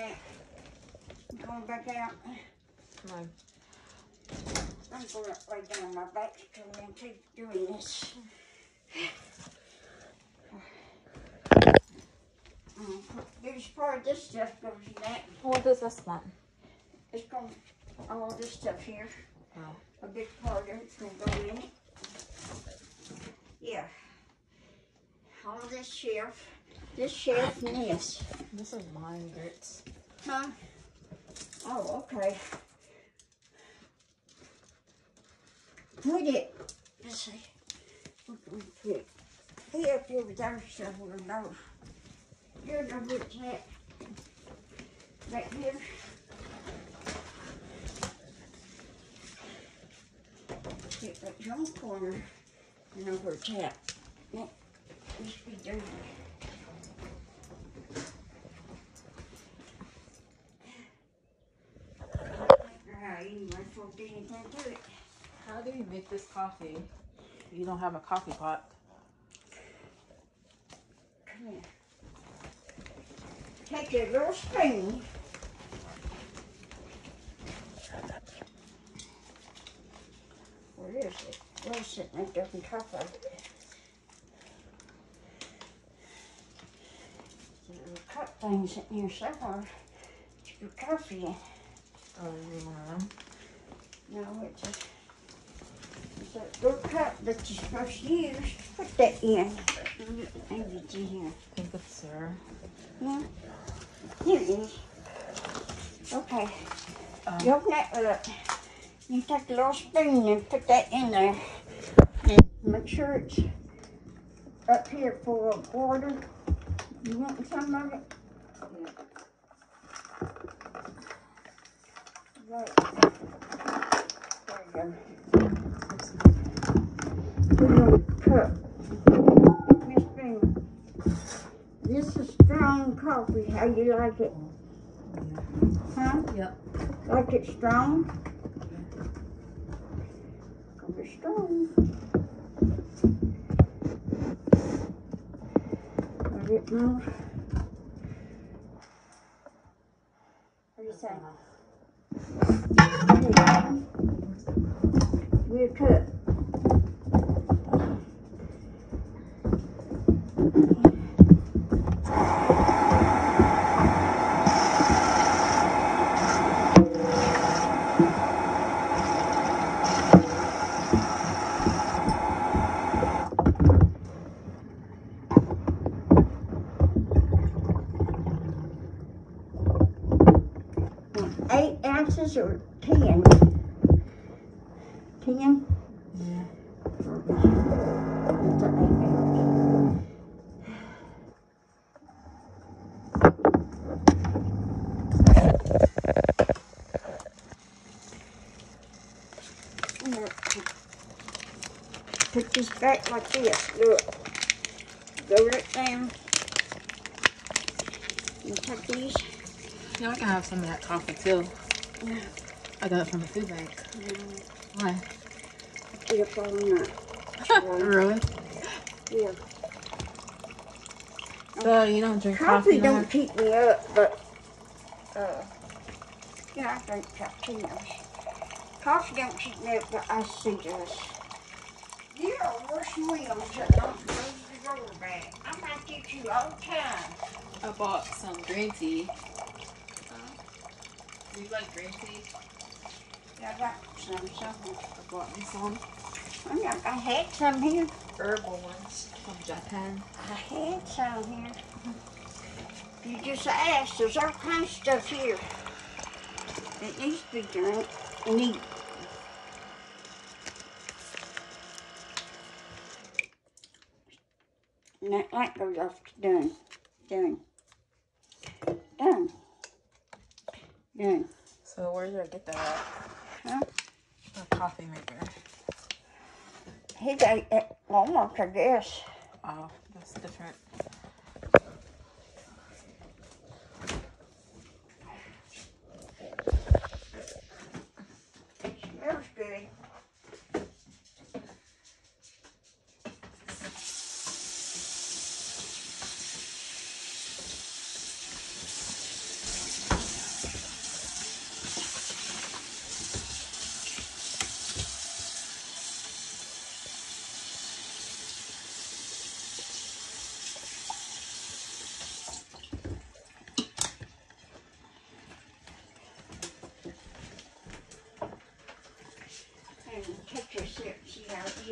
Now, I'm going back out. Come on. I'm going to lay down my back because I'm going to keep doing this. There's part of this stuff goes in that. What does this one? It's going, all this stuff here, Oh. a big part of it's gonna go in it. Yeah. All this shelf, this shelf and this. This is mine, Grits. Huh? Oh, okay. Put it, let's see. What can we put? Up here with our stuff, we'll know. Here, know where it's at. Right here. Get that junk corner, and know where it's at. That must be dirty. Right, anyway, before we do it. How do you make this coffee? You don't have a coffee pot. Come here. Take your little spoon. Where is it? Where's it sitting right there on top of it? There's a little cup thing sitting here somewhere. To put coffee. Oh, you want them? No, it's a, it's a little cup that you're supposed to use. Put that in. Maybe it's in here. I think it's there. Yeah. Here it is. Okay. Um, You open that up. You take a little spoon and put that in there. And make sure it's up here for of water. You want some of it? Yeah. Right. There you go. Put it on cup. Miss Spoon. This is strong coffee. How you like it? Huh? Yep. Like it strong? Coffee strong. A bit more. What do you think? We'll. Eight ounces or ten? Ten? Yeah. It's an eight Put this back like this, look. Go right down. And take these. Yeah, I can have some of that coffee too. Yeah. I got it from the food bank. Why? Up all night. really? Yeah. So you don't drink Coffee coffee? don't keep me up, but uh, yeah, I drink cappuccinos. Coffee don't keep me up, but I see does. You are worse than wheels that don't close the door back. I'm like get you all the time. I bought some green tea. Do you like green tea? I got some somewhere. I bought me some I, got- I had some here. herbal ones from Japan. I had some here. You just asked. There's all kinds of stuff here that needs to be drank and eaten. And that light goes off. Done. Done. Done. Done. So where did I get that at? Huh? A coffee maker. He got it at Walmart, I. Oh, that's different.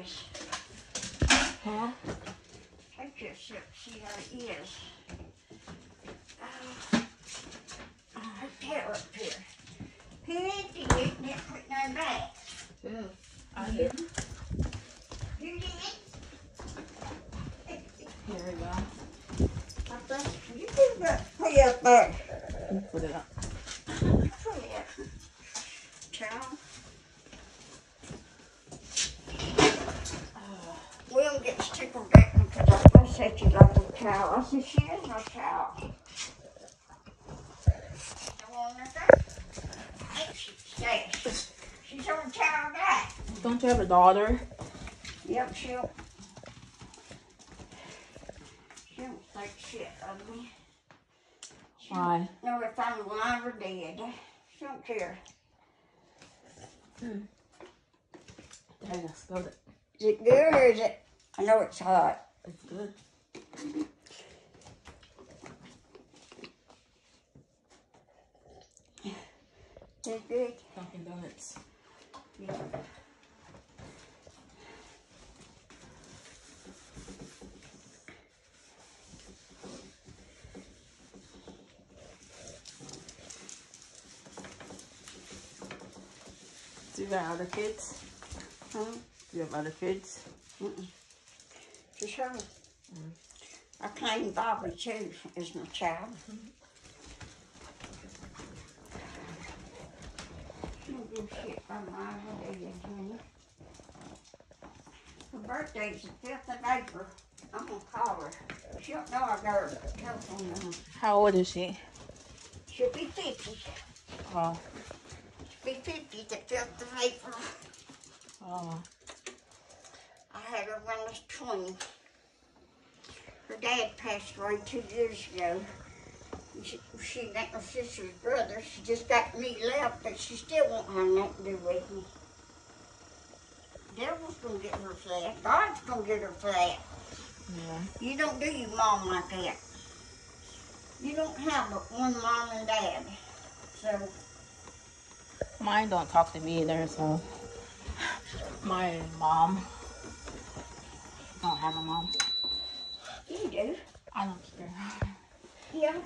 ears. Huh? I just don't see her ears. Oh, her tail up here. Pretty, isn't it? Putting her back. Yeah. I hear. Pretty, You? it? Here we go. Papa, you can put it up there. Put it up. You want nothing? Ain't she stays. She's on cow back. Don't you have a daughter? Yep, she'll. She don't think shit of me. She Why? know if I'm alive or dead. She don't care. Hmm. Dang, I spilled it. Is it good or is it? I know it's hot. It's good. Good? Dunkin' Donuts. Yeah. Do you have other kids? Huh? Do you have other kids? Mm-mm. Just her. Mm-hmm. I claim Bobby too as my child. Mm-hmm. Her birthday's the fifth of April. I'm gonna call her. She don't know I got her telephone number. How old is she? She'll be fifty. Oh. She'll be fifty the fifth of April. Oh. I had her when I was 20. Her dad passed away two years ago. She, she ain't my sister's brother. She just got me left, but she still won't have nothing to do with me. Devil's gonna get her flat. God's gonna get her flat. Yeah. You don't do your mom like that. You don't have but one mom and dad. So, Mine don't talk to me either, so. My mom. Don't have a mom. you do. I don't care. Yeah.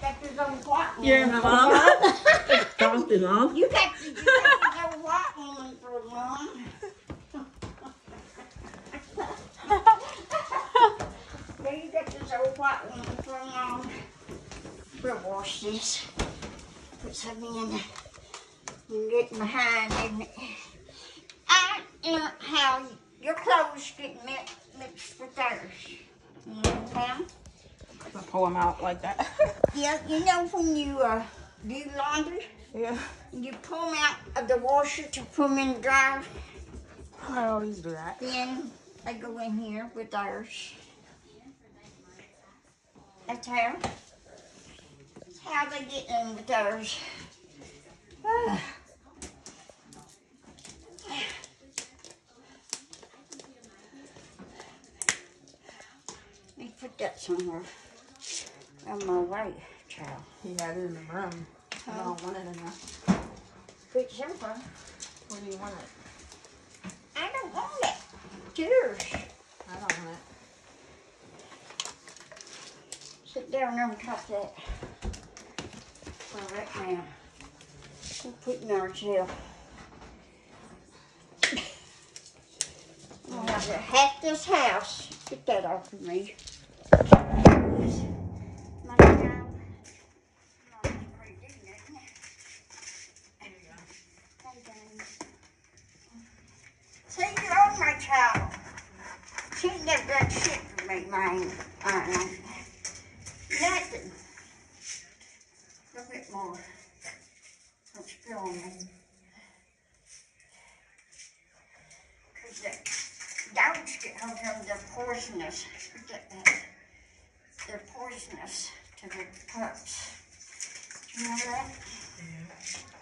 Got this old white one. You're my mom? Mom. You got, you got this old white woman for mom. Yeah, you got this old white woman for mom. We'll wash this. Put some in and get behind in it. I learned how your clothes get mixed, mixed with theirs. You understand? Pull them out like that. Yeah, you know when you uh, do laundry, yeah. you pull them out of the washer to put them in the dryer. I always do that. Then I go in here with theirs. That's how. That's how they get in with theirs. Ah. Let me put that somewhere. On my way, child. He had it in the room. I oh. don't want it in there. Put simple. Where do you want it? I don't want it. It's yours. I don't want it. Sit down on top of that. All right now. We'll put in our tail. I'll have to hack this house. Get that off of me. My child. Not pretty good, isn't it? Hey, James. See, you're on my child. She never done shit for me, mine. Uh-uh. Nothing. A bit more. Don't spill on me. Cause the dogs get hold of they're poisonous. Forget that. They're poisonous to the pups. You know that? I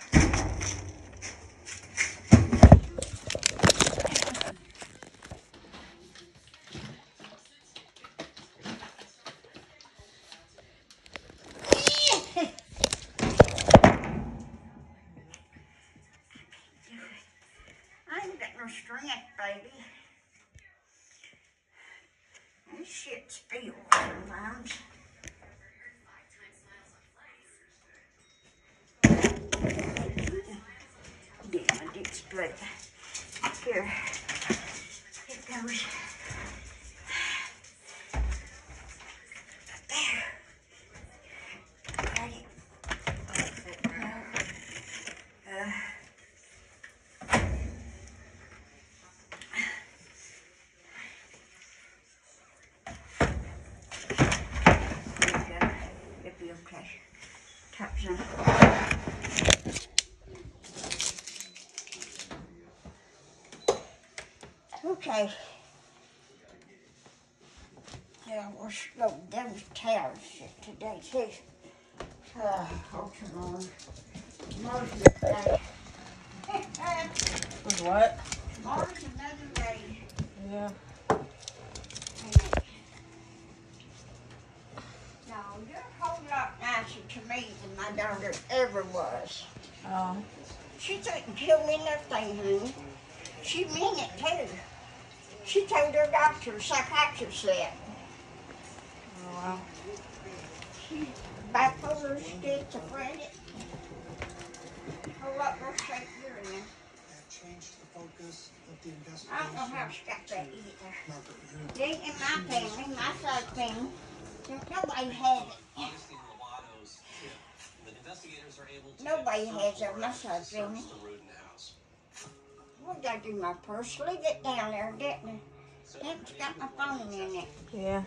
shit spills sometimes. Damn, my dick's blood. Here, it goes. Okay. Yeah, we're slow. There was towers today too. Uh, oh, on. Tomorrow's another day. What? Tomorrow's another day. Yeah. No, you're a whole lot nicer to me than my daughter ever was. Um. She didn't kill me nothing, honey. She mean it too. She told her doctor, psychiatrist that. Oh, wow. She bipolar, schizophrenic. Whole lot more shape you're in. and change the focus of the investigation. I don't know how she got that either. Ain't in my family, my side family. Nobody had it. Augustine Lovato's tip. The investigators are able to Nobody has it. My side family. What did I do my purse? Leave it down there, didn't I? It's got my phone in it. Yeah.